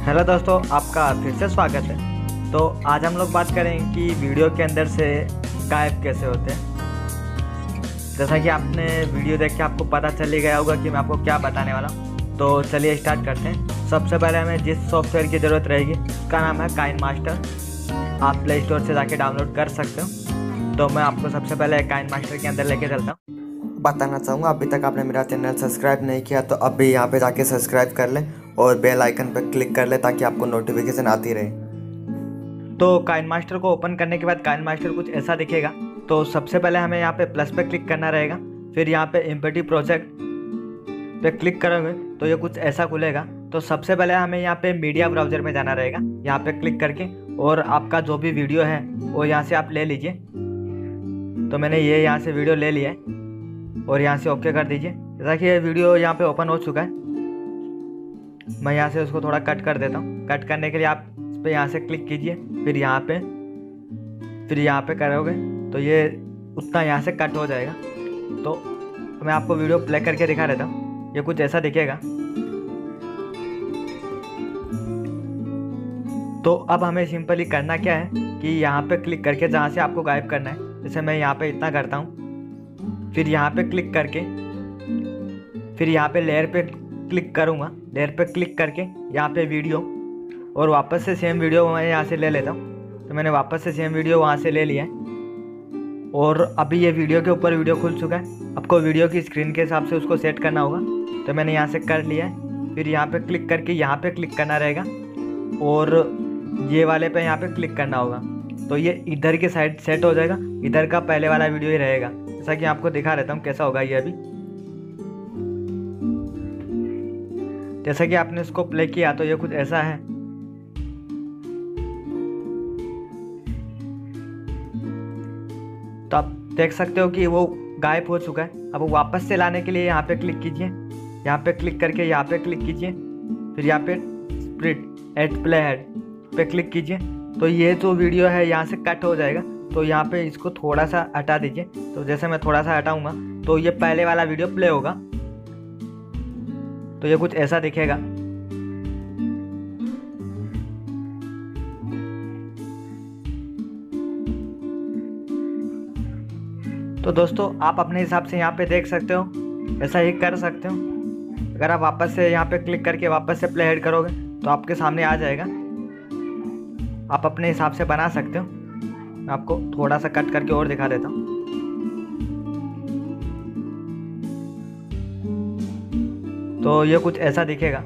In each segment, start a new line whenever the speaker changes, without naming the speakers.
Hello दोस्तों, आपका फिर से स्वागत है। तो आज हम लोग बात करेंगे कि वीडियो के अंदर से गायब कैसे होते हैं। जैसा कि आपने वीडियो देख के आपको पता चल ही गया होगा कि मैं आपको क्या बताने वाला हूँ। तो चलिए स्टार्ट करते हैं। सबसे पहले हमें जिस सॉफ्टवेयर की ज़रूरत रहेगी, उसका नाम है काइन मास्टर। आप प्ले स्टोर से जाके डाउनलोड कर सकते हो। तो मैं आपको सबसे पहले काइन मास्टर के अंदर लेके चलता हूँ।
बताना चाहूँगा, अभी तक आपने मेरा चैनल सब्सक्राइब नहीं किया तो अभी यहाँ पे जाके सब्सक्राइब कर लें। और बेल आइकन पर क्लिक कर ले ताकि आपको नोटिफिकेशन आती रहे।
तो काइन मास्टर को ओपन करने के बाद काइन मास्टर कुछ ऐसा दिखेगा। तो सबसे पहले हमें यहाँ पे प्लस पे क्लिक करना रहेगा। फिर यहाँ पे इम्पेटी प्रोजेक्ट पे क्लिक करोगे तो ये कुछ ऐसा खुलेगा। तो सबसे पहले हमें यहाँ पे मीडिया ब्राउज़र में जाना रहेगा। यहाँ पे क्लिक करके और आपका जो भी वीडियो है, वो यहाँ से आप ले लीजिए। तो मैंने ये यहाँ से वीडियो ले लिया है और यहाँ से ओके कर दीजिए। जैसा कि ये वीडियो यहाँ पे ओपन हो चुका है। मैं यहाँ से उसको थोड़ा कट कर देता हूँ। कट करने के लिए आप इस पर यहाँ से क्लिक कीजिए, फिर यहाँ पे, फिर यहाँ पे करोगे तो ये उतना यहाँ से कट हो जाएगा। तो मैं आपको वीडियो प्ले करके दिखा देता हूँ। ये कुछ ऐसा दिखेगा। तो अब हमें सिंपली करना क्या है कि यहाँ पे क्लिक करके जहाँ से आपको गायब करना है, जैसे मैं यहाँ पे इतना करता हूँ। फिर यहाँ पे क्लिक करके, फिर यहाँ पे लेयर पे क्लिक करूँगा। लेयर पे क्लिक करके यहाँ पे वीडियो और वापस से सेम वीडियो मैं यहाँ से ले लेता हूँ। तो मैंने वापस से सेम वीडियो वहाँ से ले लिया है। और अभी ये वीडियो के ऊपर वीडियो खुल चुका है। आपको वीडियो की स्क्रीन के हिसाब से उसको सेट करना होगा। तो मैंने यहाँ से कर लिया है। फिर यहाँ पे क्लिक करके यहाँ पे क्लिक करना रहेगा। और ये वाले पे यहाँ पे क्लिक करना होगा। तो ये इधर के साइड सेट हो जाएगा। इधर का पहले वाला वीडियो ही रहेगा। जैसा कि आपको दिखा रहता हूँ कैसा होगा ये अभी। जैसा कि आपने इसको प्ले किया तो ये कुछ ऐसा है। तो आप देख सकते हो कि वो गायब हो चुका है। अब वापस से लाने के लिए यहाँ पे क्लिक कीजिए। यहाँ पे क्लिक करके यहाँ पे क्लिक कीजिए। फिर यहाँ पे स्प्रिट एड प्ले हेड पे क्लिक कीजिए। तो ये जो वीडियो है, यहाँ से कट हो जाएगा। तो यहाँ पे इसको थोड़ा सा हटा दीजिए। तो जैसे मैं थोड़ा सा हटाऊँगा तो ये पहले वाला वीडियो प्ले होगा। तो ये कुछ ऐसा दिखेगा। तो दोस्तों, आप अपने हिसाब से यहाँ पे देख सकते हो, ऐसा ही कर सकते हो। अगर आप वापस से यहाँ पे क्लिक करके वापस से प्ले हेड करोगे तो आपके सामने आ जाएगा। आप अपने हिसाब से बना सकते हो। मैं आपको थोड़ा सा कट करके और दिखा देता हूँ। तो ये कुछ ऐसा दिखेगा।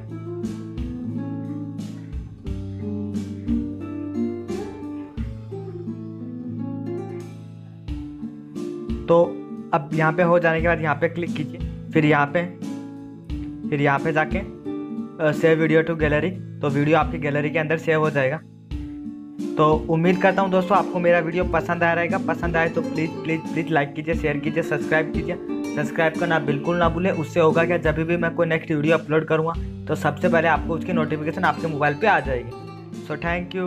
तो अब यहाँ पे हो जाने के बाद यहाँ पे क्लिक कीजिए। फिर यहाँ पे, फिर यहाँ पे जाके सेव वीडियो टू गैलरी तो वीडियो आपकी गैलरी के अंदर सेव हो जाएगा। तो उम्मीद करता हूँ दोस्तों आपको मेरा वीडियो पसंद आया रहेगा। पसंद आए तो प्लीज़ प्लीज़ प्लीज़ लाइक कीजिए शेयर कीजिए सब्सक्राइब कीजिए। सब्सक्राइब करना बिल्कुल ना भूलें। उससे होगा क्या? जब भी मैं कोई नेक्स्ट वीडियो अपलोड करूँगा तो सबसे पहले आपको उसकी नोटिफिकेशन आपके मोबाइल पर आ जाएगी। So thank you